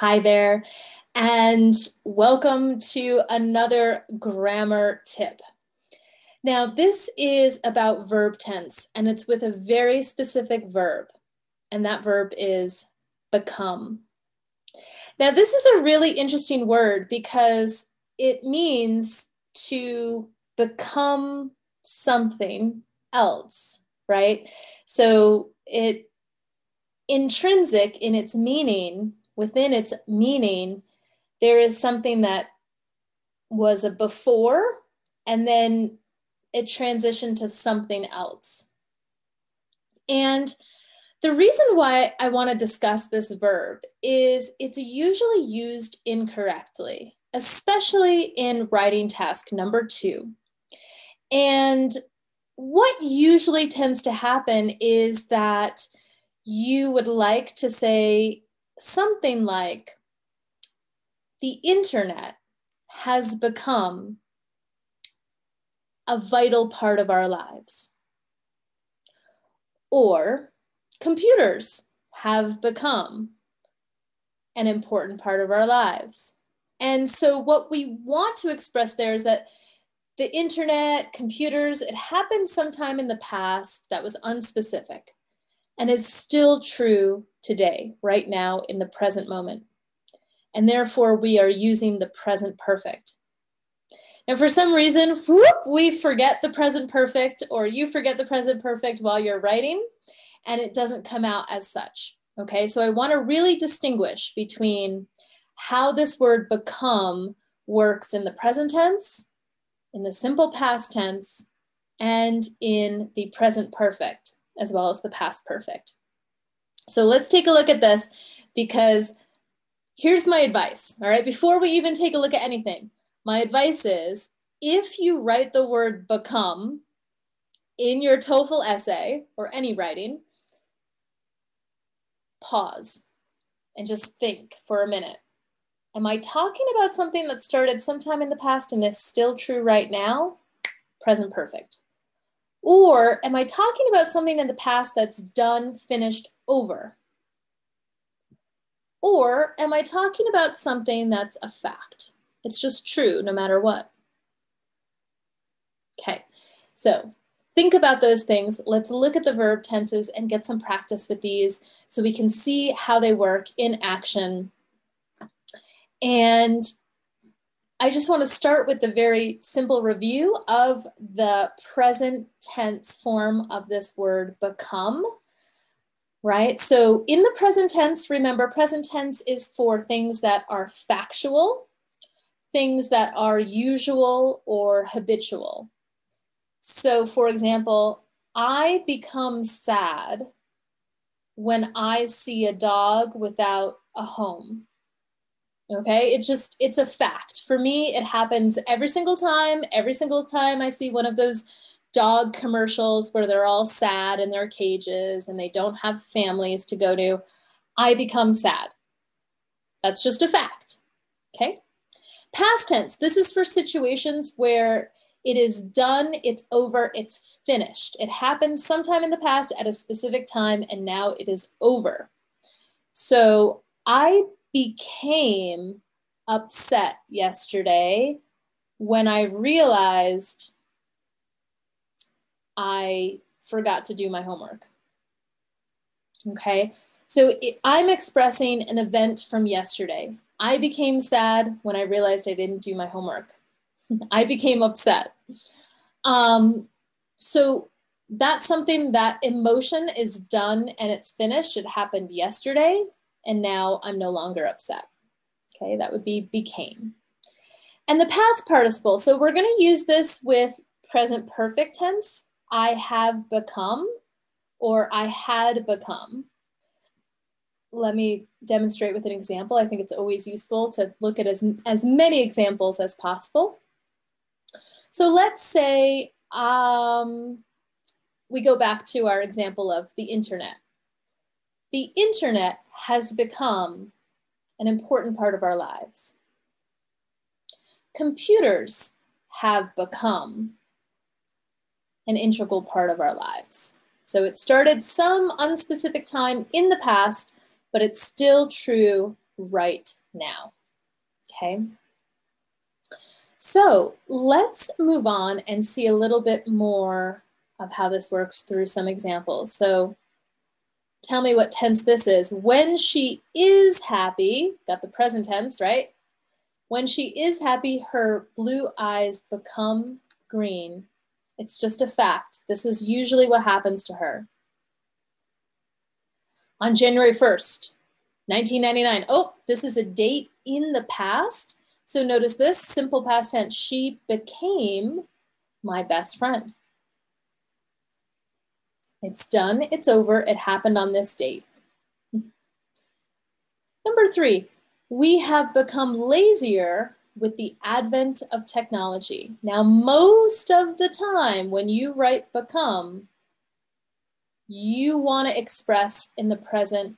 Hi there, and welcome to another grammar tip. Now, this is about verb tense, and it's with a very specific verb, and that verb is become. Now, this is a really interesting word because it means to become something else, right? So it intrinsic in its meaning, within its meaning, there is something that was a before and then it transitioned to something else. And the reason why I want to discuss this verb is it's usually used incorrectly, especially in writing task number two. And what usually tends to happen is that you would like to say something like, the internet has become a vital part of our lives. Or computers have become an important part of our lives. And so, what we want to express there is that the internet, computers, it happened sometime in the past that was unspecific and is still true today, right now, in the present moment. And therefore, we are using the present perfect. Now, for some reason, whoop, we forget the present perfect, or you forget the present perfect while you're writing, and it doesn't come out as such. Okay, so I want to really distinguish between how this word become works in the present tense, in the simple past tense, and in the present perfect as well as the past perfect. So let's take a look at this because here's my advice. All right, before we even take a look at anything, my advice is if you write the word become in your TOEFL essay or any writing, pause and just think for a minute. Am I talking about something that started sometime in the past and is still true right now? Present perfect. Or am I talking about something in the past that's done, finished, over? Or am I talking about something that's a fact? It's just true no matter what. Okay, so think about those things. Let's look at the verb tenses and get some practice with these so we can see how they work in action. And I just want to start with the very simple review of the present tense form of this word become, right? So in the present tense, remember present tense is for things that are factual, things that are usual or habitual. So for example, I become sad when I see a dog without a home. Okay, it just, it's a fact. For me, it happens every single time. Every single time I see one of those dog commercials where they're all sad in their cages and they don't have families to go to, I become sad. That's just a fact. Okay. Past tense, this is for situations where it is done, it's over, it's finished. It happened sometime in the past at a specific time and now it is over. So I became upset yesterday when I realized I forgot to do my homework. Okay, so it, I'm expressing an event from yesterday. I became sad when I realized I didn't do my homework. I became upset. Um, so that's something that emotion is done and it's finished. It happened yesterday and now I'm no longer upset. Okay, that would be became. And the past participle, so we're gonna use this with present perfect tense. I have become or I had become. Let me demonstrate with an example. I think it's always useful to look at as, as many examples as possible. So let's say um, we go back to our example of the internet the internet has become an important part of our lives. Computers have become an integral part of our lives. So it started some unspecific time in the past, but it's still true right now. Okay. So let's move on and see a little bit more of how this works through some examples. So tell me what tense this is. When she is happy, got the present tense, right? When she is happy, her blue eyes become green. It's just a fact. This is usually what happens to her. On January 1st, 1999. Oh, this is a date in the past. So notice this simple past tense. She became my best friend. It's done, it's over, it happened on this date. Number three, we have become lazier with the advent of technology. Now, most of the time when you write become, you want to express in the present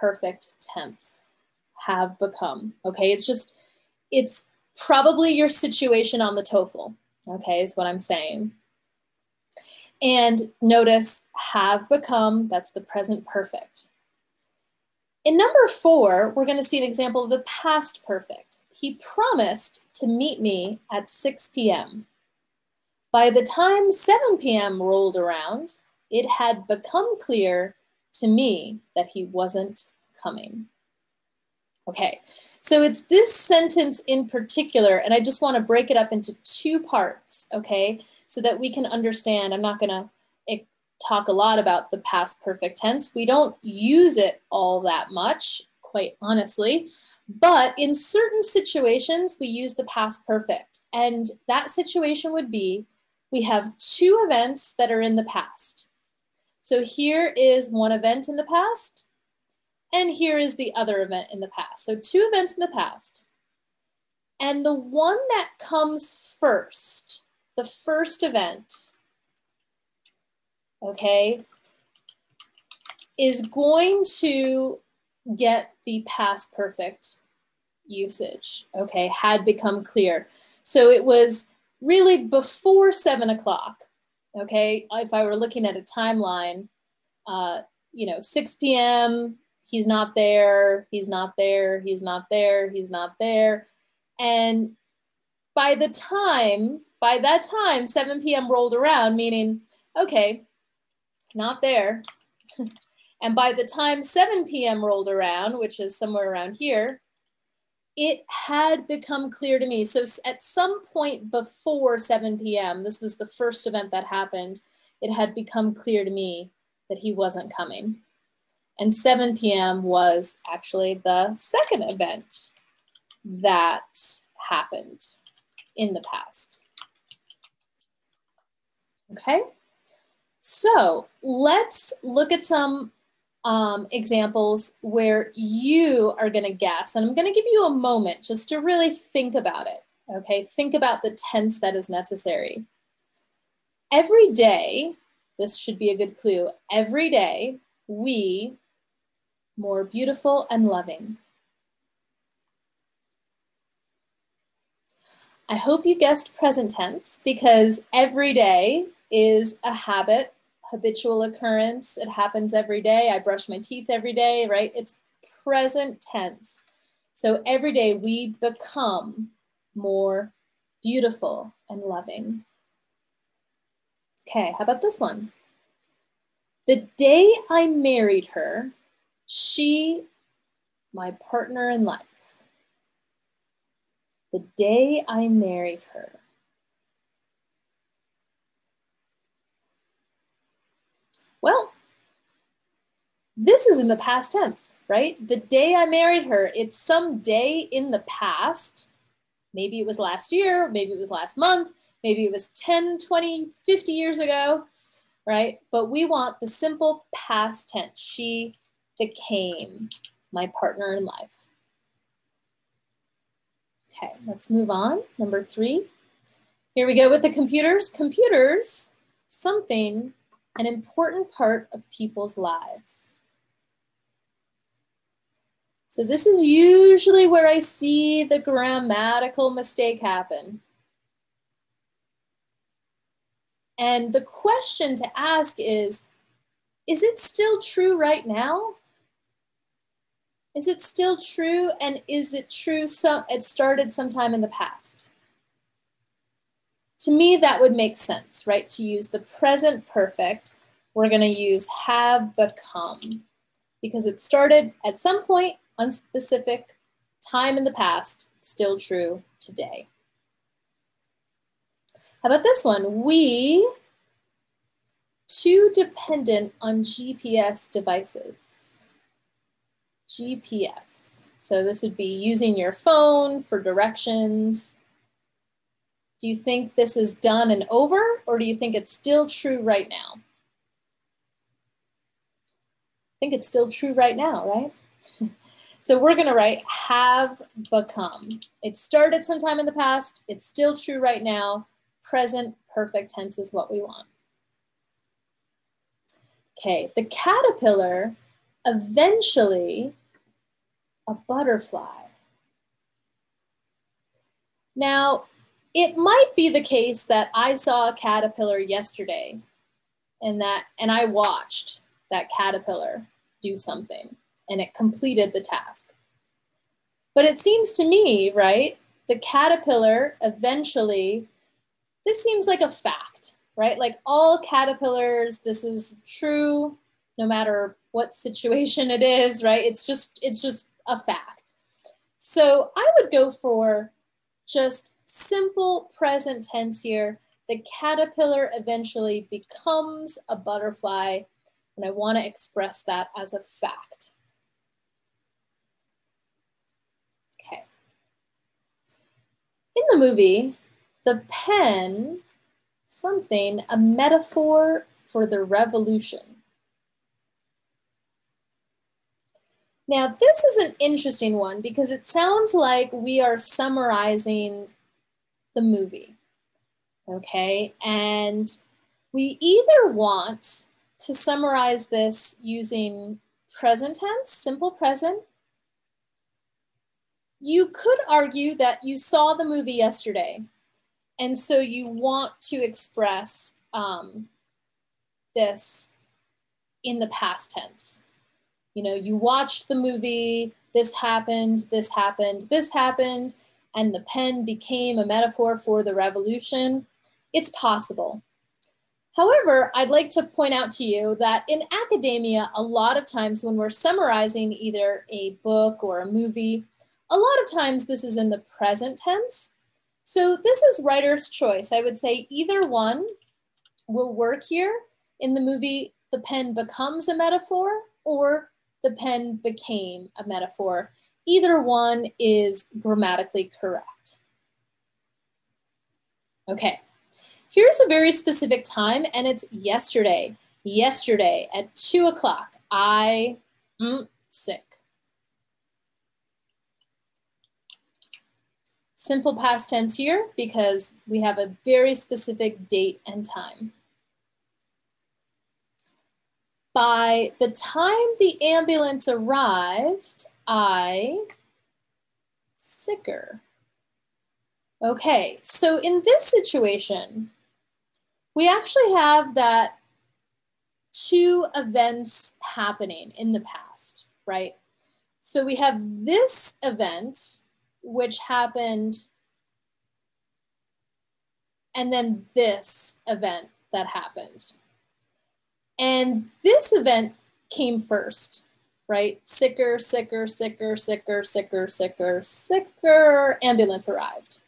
perfect tense, have become. Okay, it's just, it's probably your situation on the TOEFL. Okay, is what I'm saying. And notice have become, that's the present perfect. In number four, we're going to see an example of the past perfect. He promised to meet me at 6 p.m. By the time 7 p.m. rolled around, it had become clear to me that he wasn't coming. Okay, so it's this sentence in particular, and I just want to break it up into two parts, okay, so that we can understand. I'm not going to eh, talk a lot about the past perfect tense. We don't use it all that much, quite honestly, but in certain situations, we use the past perfect. And that situation would be we have two events that are in the past. So here is one event in the past, and here is the other event in the past. So two events in the past. And the one that comes first, the first event, okay, is going to get the past perfect usage, okay, had become clear. So it was really before seven o'clock, okay? If I were looking at a timeline, uh, you know, 6 p.m., he's not there, he's not there, he's not there, he's not there. And by the time, by that time, 7 p.m. rolled around, meaning, okay, not there. and by the time 7 p.m. rolled around, which is somewhere around here, it had become clear to me. So at some point before 7 p.m., this was the first event that happened, it had become clear to me that he wasn't coming. And 7 p.m. was actually the second event that happened in the past. Okay, so let's look at some um, examples where you are going to guess. And I'm going to give you a moment just to really think about it. Okay, think about the tense that is necessary. Every day, this should be a good clue, every day we more beautiful and loving. I hope you guessed present tense because every day is a habit, habitual occurrence. It happens every day. I brush my teeth every day, right? It's present tense. So every day we become more beautiful and loving. Okay, how about this one? The day I married her, she, my partner in life, the day I married her. Well, this is in the past tense, right? The day I married her, it's some day in the past. Maybe it was last year, maybe it was last month, maybe it was 10, 20, 50 years ago, right? But we want the simple past tense. She became my partner in life. Okay, let's move on. Number three. Here we go with the computers. Computers, something, an important part of people's lives. So this is usually where I see the grammatical mistake happen. And the question to ask is, is it still true right now? Is it still true? And is it true so it started sometime in the past? To me, that would make sense, right? To use the present perfect, we're going to use have become because it started at some point, unspecific time in the past, still true today. How about this one? We too dependent on GPS devices. GPS. So this would be using your phone for directions. Do you think this is done and over, or do you think it's still true right now? I think it's still true right now, right? so we're gonna write have become. It started sometime in the past, it's still true right now. Present perfect tense is what we want. Okay, the caterpillar eventually a butterfly. Now, it might be the case that I saw a caterpillar yesterday and that and I watched that caterpillar do something and it completed the task. But it seems to me, right, the caterpillar eventually this seems like a fact, right? Like all caterpillars, this is true no matter what situation it is, right? It's just it's just a fact. So I would go for just simple present tense here. The caterpillar eventually becomes a butterfly, and I want to express that as a fact. Okay. In the movie, the pen, something, a metaphor for the revolution. Now, this is an interesting one because it sounds like we are summarizing the movie. Okay, and we either want to summarize this using present tense, simple present. You could argue that you saw the movie yesterday, and so you want to express um, this in the past tense. You know, you watched the movie, this happened, this happened, this happened, and the pen became a metaphor for the revolution, it's possible. However, I'd like to point out to you that in academia, a lot of times when we're summarizing either a book or a movie, a lot of times this is in the present tense. So this is writer's choice. I would say either one will work here. In the movie, the pen becomes a metaphor or the pen became a metaphor. Either one is grammatically correct. Okay, here's a very specific time and it's yesterday. Yesterday at two o'clock, I mm, sick. Simple past tense here because we have a very specific date and time. By the time the ambulance arrived, I sicker. Okay, so in this situation, we actually have that two events happening in the past, right? So we have this event, which happened, and then this event that happened. And this event came first, right? Sicker, sicker, sicker, sicker, sicker, sicker, sicker, ambulance arrived.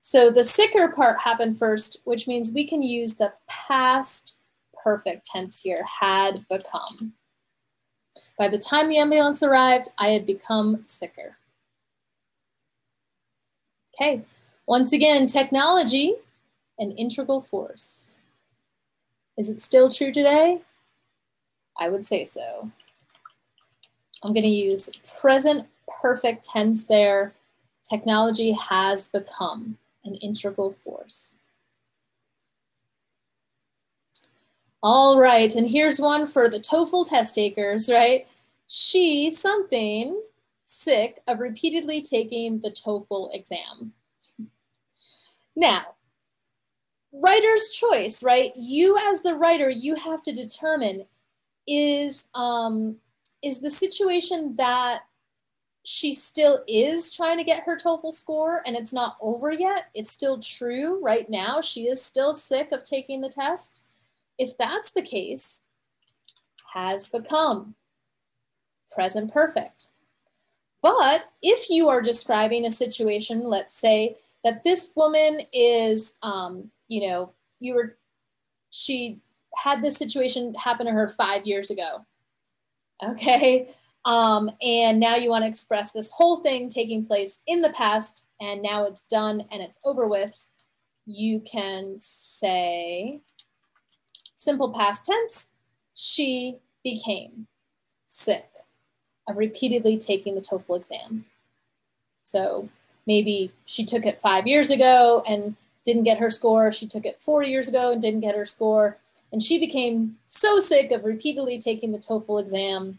So the sicker part happened first, which means we can use the past perfect tense here, had become. By the time the ambulance arrived, I had become sicker. Okay, once again, technology, an integral force. Is it still true today? I would say so. I'm going to use present perfect tense there. Technology has become an integral force. All right, and here's one for the TOEFL test takers, right? She, something, sick of repeatedly taking the TOEFL exam. Now, writer's choice, right? You as the writer, you have to determine is um, is the situation that she still is trying to get her TOEFL score and it's not over yet. It's still true right now. She is still sick of taking the test. If that's the case, has become present perfect. But if you are describing a situation, let's say that this woman is, um, you know, you were, she had this situation happen to her five years ago. Okay. Um, and now you want to express this whole thing taking place in the past and now it's done and it's over with. You can say simple past tense, she became sick of repeatedly taking the TOEFL exam. So maybe she took it five years ago and didn't get her score. She took it four years ago and didn't get her score. And she became so sick of repeatedly taking the TOEFL exam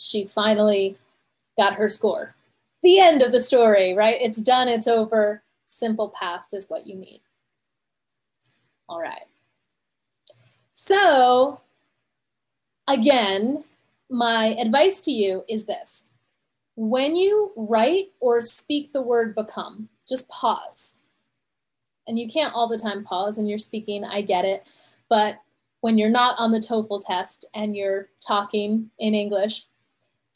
she finally got her score. The end of the story, right? It's done, it's over. Simple past is what you need. All right. So, again, my advice to you is this when you write or speak the word become, just pause. And you can't all the time pause and you're speaking, I get it. But when you're not on the TOEFL test and you're talking in English,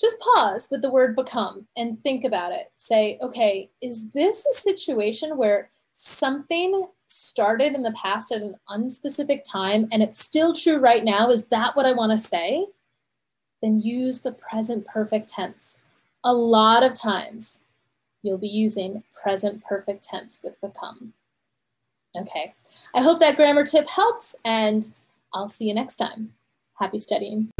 just pause with the word become and think about it. Say, okay, is this a situation where something started in the past at an unspecific time and it's still true right now? Is that what I want to say? Then use the present perfect tense. A lot of times you'll be using present perfect tense with become. Okay, I hope that grammar tip helps and I'll see you next time. Happy studying.